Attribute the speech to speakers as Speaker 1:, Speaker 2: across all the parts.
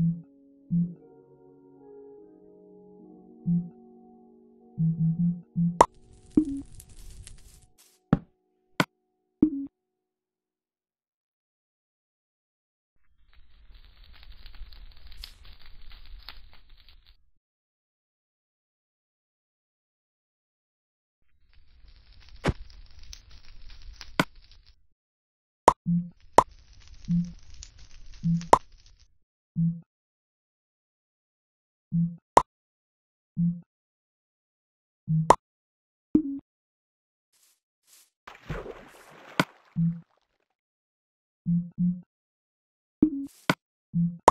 Speaker 1: Mm-hmm. Thank you.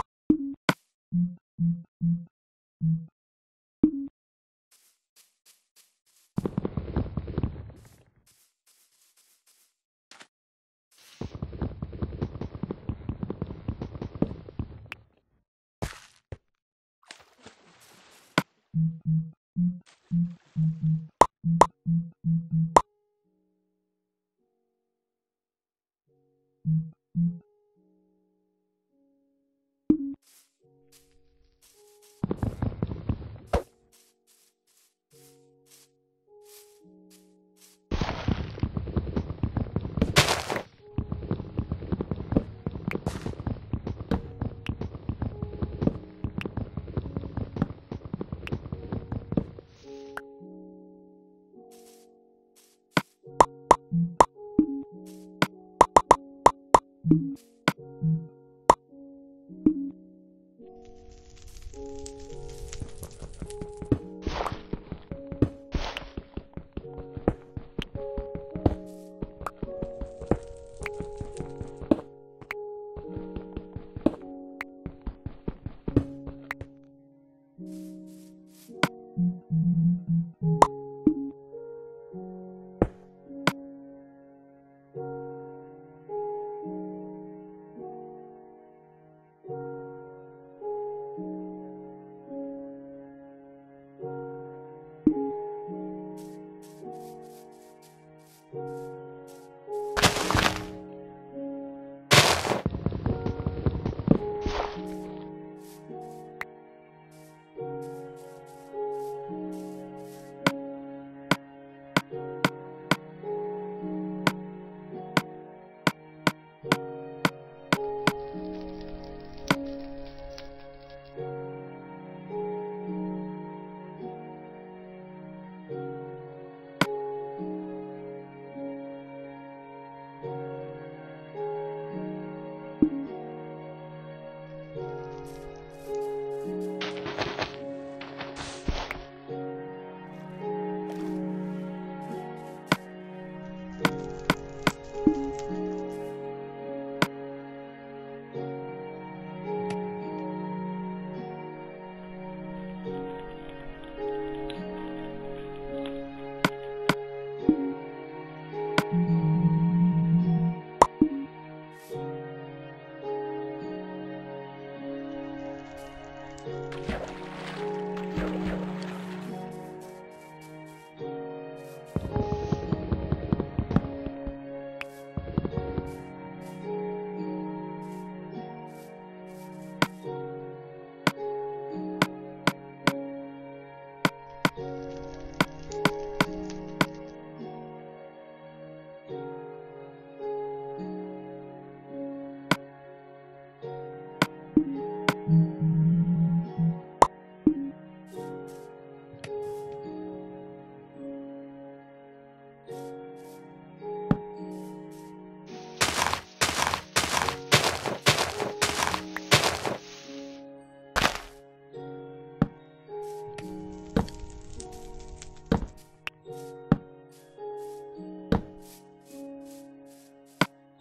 Speaker 1: Thank you. Música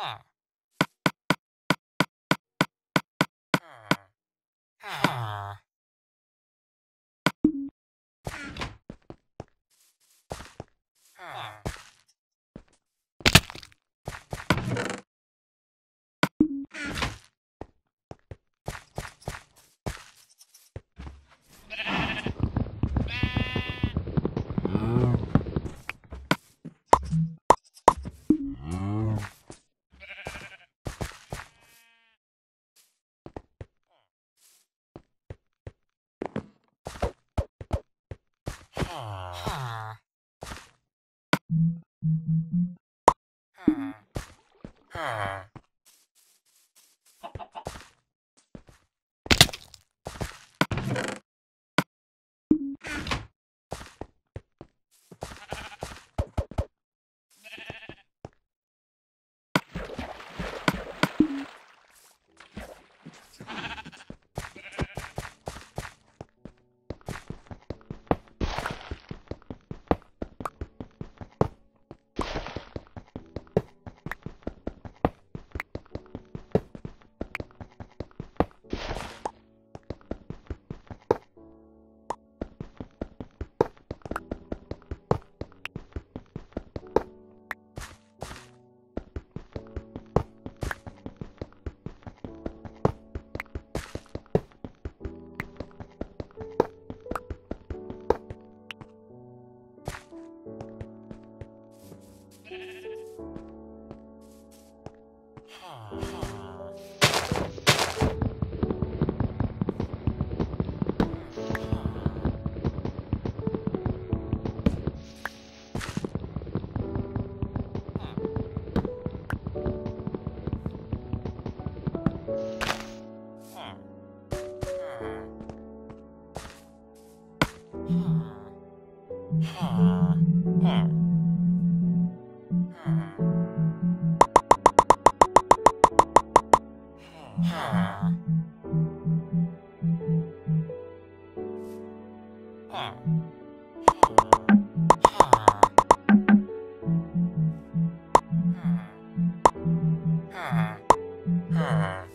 Speaker 1: 二。Ah. Hmm.